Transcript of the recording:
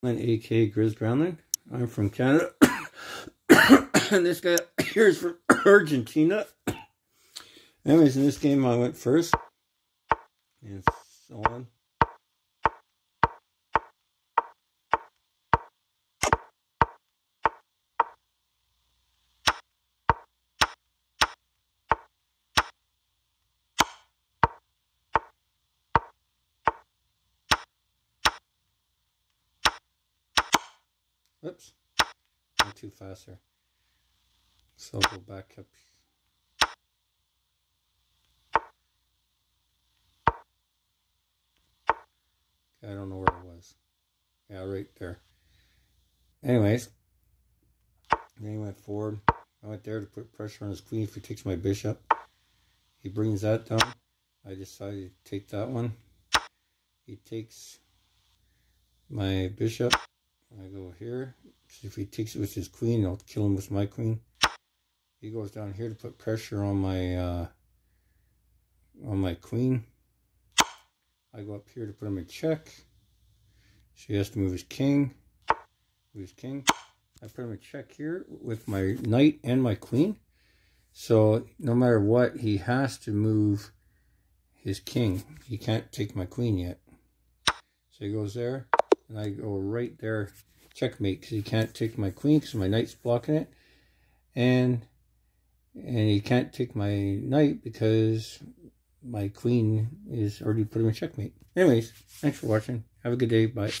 I'm AK Grizz Groundling. I'm from Canada. and this guy here is from Argentina. Anyways, in this game I went first. And so on. Whoops. I'm too fast here. So I'll go back up. I don't know where it was. Yeah, right there. Anyways, then he went forward. I went there to put pressure on his queen if he takes my bishop. He brings that down. I decided to take that one. He takes my bishop. I go here. If he takes it with his queen, I'll kill him with my queen. He goes down here to put pressure on my uh, on my queen. I go up here to put him in check. So he has to move his king. Move his king. I put him in check here with my knight and my queen. So no matter what, he has to move his king. He can't take my queen yet. So he goes there and I go right there, checkmate, because he can't take my queen because my knight's blocking it. And and he can't take my knight because my queen is already put him in checkmate. Anyways, thanks for watching. Have a good day. Bye.